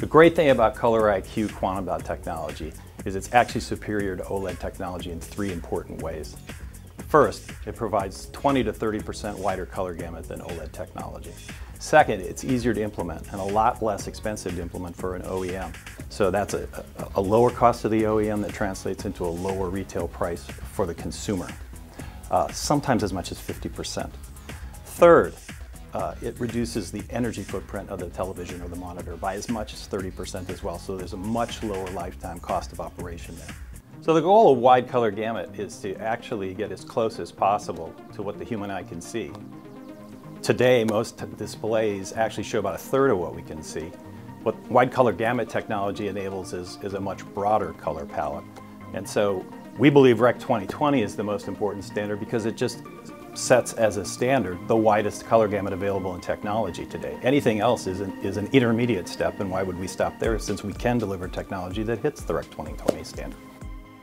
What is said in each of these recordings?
The great thing about Color IQ quantum dot technology is it's actually superior to OLED technology in three important ways. First, it provides 20 to 30% wider color gamut than OLED technology. Second, it's easier to implement and a lot less expensive to implement for an OEM. So that's a, a, lower cost to the OEM that translates into a lower retail price for the consumer, uh, sometimes as much as 50%. Third, uh, it reduces the energy footprint of the television or the monitor by as much as 30% as well, so there's a much lower lifetime cost of operation there. So the goal of wide color gamut is to actually get as close as possible to what the human eye can see. Today, most displays actually show about a third of what we can see. What wide color gamut technology enables is, is a much broader color palette. And so we believe Rec 2020 is the most important standard because it just sets as a standard the widest color gamut available in technology today. Anything else is an, is an intermediate step, and why would we stop there since we can deliver technology that hits the Rec 2020 standard.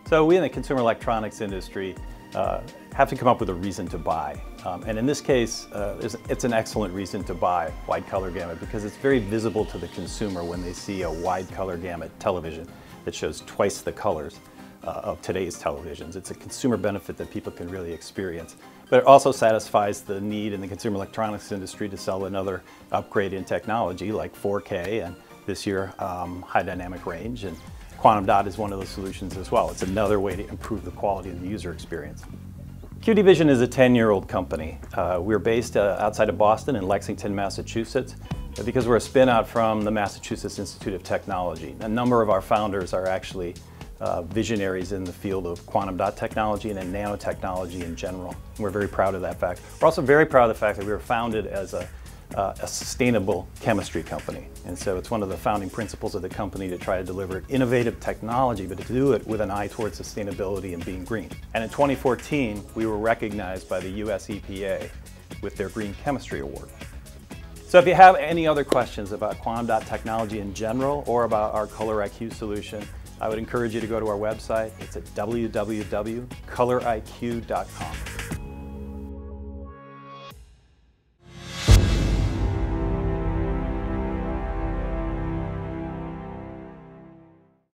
So we in the consumer electronics industry uh, have to come up with a reason to buy. Um, and in this case, uh, it's an excellent reason to buy wide color gamut because it's very visible to the consumer when they see a wide color gamut television that shows twice the colors uh, of today's televisions. It's a consumer benefit that people can really experience. But it also satisfies the need in the consumer electronics industry to sell another upgrade in technology like 4K and this year um, high dynamic range. And Quantum Dot is one of those solutions as well. It's another way to improve the quality of the user experience. QD Vision is a 10-year-old company. Uh, we're based uh, outside of Boston in Lexington, Massachusetts because we're a spin out from the Massachusetts Institute of Technology. A number of our founders are actually uh, visionaries in the field of quantum dot technology and in nanotechnology in general. We're very proud of that fact. We're also very proud of the fact that we were founded as a, uh, a sustainable chemistry company. And so it's one of the founding principles of the company to try to deliver innovative technology, but to do it with an eye towards sustainability and being green. And in 2014, we were recognized by the US EPA with their Green Chemistry Award. So if you have any other questions about quantum technology in general or about our Color IQ solution, I would encourage you to go to our website. It's at www.coloriq.com.